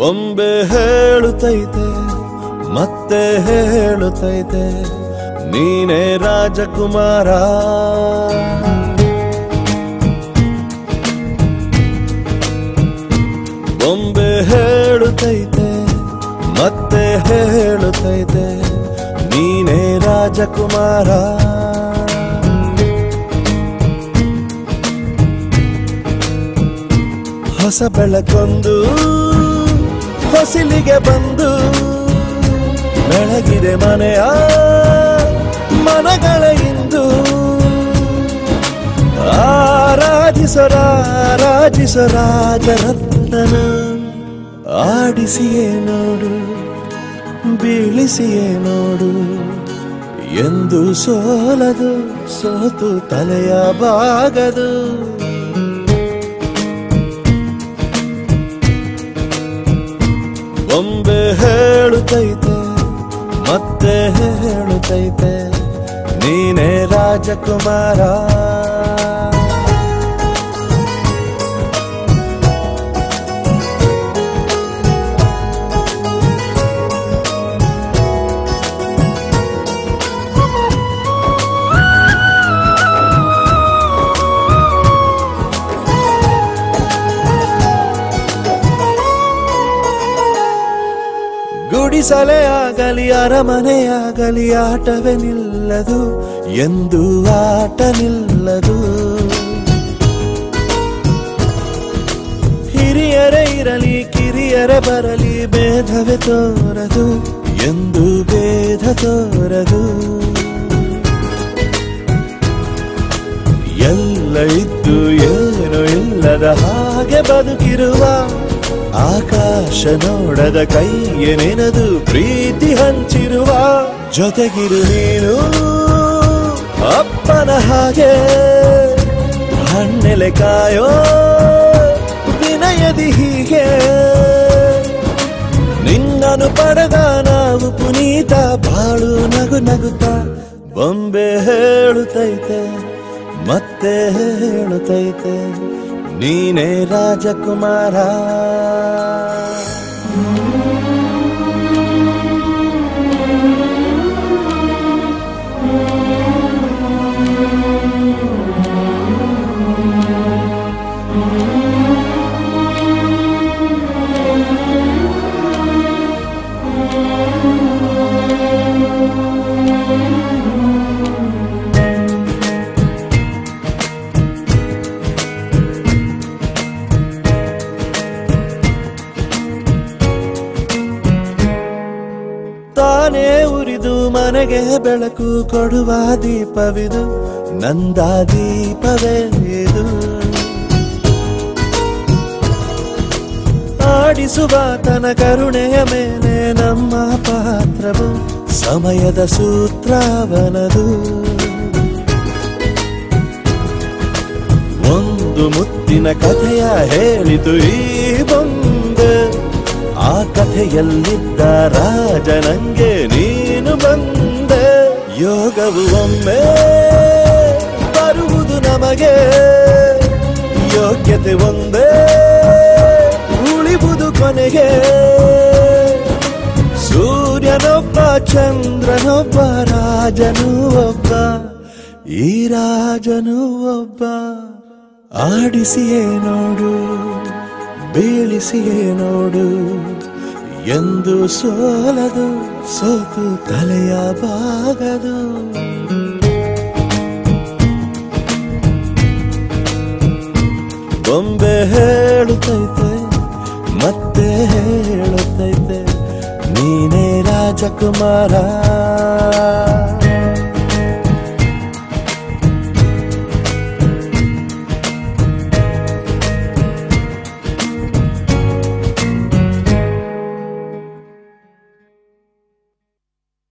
ಬೊಂಬೆ ಹೇಳುತ್ತೈತೆ ಮತ್ತೆ ಹೇಳುತ್ತೈತೆ ನೀನೇ ರಾಜಕುಮಾರ. ಬೊಂಬೆ ಹೇಳುತ್ತೈತೆ ಮತ್ತೆ ಹೇಳುತ್ತೈತೆ ನೀನೇ ರಾಜಕುಮಾರ. ಹೊಸ ಬೆಳಕೊಂದು ಹೊಸಿಲಿಗೆ ಬಂದು ಬೆಳಗಿದೆ ಮನೆಯ ಮನಗಳ ಇಂದು. ಆರಾಧಿಸರಾರಾಜಿಸರಾಜರತ್ನನ ಆಡಿಸಿಯೇ ನೋಡು ಬೀಳಿಸಿಯೇ ನೋಡು ಎಂದು ಸೋಲದು, ಸೋತು ತಲೆಯ ಬಾಗದು ಬೊಂಬೆ ಹೇಳುತ್ತೈತೆ ಮತ್ತೆ ಹೇಳುತ್ತೈತೆ. ನೀನೇ ರಾಜಕುಮಾರ. ಗುಡಿಸಲೇ ಆಗಲಿ ಅರಮನೆಯಾಗಲಿ ಆಟವೇ ನಿಲ್ಲದು ಎಂದು ಆಟ ನಿಲ್ಲದು ಹಿರಿಯರೇ ಇರಲಿ, ಕಿರಿಯರ ಬರಲಿ, ಭೇದವೇ ತೋರದು, ಎಂದು ಭೇದ ತೋರದು. ಎಲ್ಲ ಇದ್ದು ಏನು ಇಲ್ಲದ ಹಾಗೆ ಬದುಕಿರುವ ಆಕಾಶ ನೋಡದ ಕೈಯೇ ನೆನೆದು ಪ್ರೀತಿ ಹಂಚಿರುವ ಜೊತೆಗಿರು ನೀನು. ಅಪ್ಪನ ಹಾಗೆ ಹಣ್ಣೆಲೆ ಕಾಯೋ ವಿನಯದಿ ಹೀಗೆ. ನಿನ್ನನು ಪಡೆದ ನಾವು ಪುನೀತ ಬಾಳು ನಗು ನಗುತ್ತ ಬೊಂಬೆ ಹೇಳುತ್ತೈತೆ, ಮತ್ತೆ ಹೇಳುತ್ತೈತೆ, ನೀನೇ ರಾಜಕುಮಾರ. ಮನೆಗೆ ಬೆಳಕು ಕೊಡುವ ದೀಪವಿದು, ನಂದ ದೀಪವೇ ಇದು. ಆಡಿಸುವ ತನ ಕರುಣೆಯ ಮೇಲೆ ನಮ್ಮ ಪಾತ್ರವು ಸಮಯದ ಸೂತ್ರವನದು. ಒಂದು ಮುತ್ತಿನ ಕಥೆಯ ಹೇಳಿತು ಈ ಆ ಕಥೆಯಲ್ಲಿದ್ದ ರಾಜ ನಂಗೆ ನೀನು ಬಂದೆ. ಯೋಗವು ಒಮ್ಮೆ ಬರುವುದು ನಮಗೆ. ಯೋಗ್ಯತೆ ಒಂದೇ ಉಳಿಬುದು ಕೊನೆಗೆ. ಸೂರ್ಯನೊಬ್ಬ, ಚಂದ್ರನೊಬ್ಬ, ರಾಜನು ಒಬ್ಬ, ಈ ರಾಜನು ಒಬ್ಬ. ಆಡಿಸಿಯೇ ನೋಡು. ಬೀಳಿಸಿಯೇ ನೋಡು. ಎಂದು ಸೋಲದು ಸೋತು ತಲೆಯ ಬಾಗದು ಬೊಂಬೆ ಹೇಳುತ್ತೈತೆ ಮತ್ತೆ ಹೇಳುತ್ತೈತೆ ನೀನೇ ರಾಜಕುಮಾರ.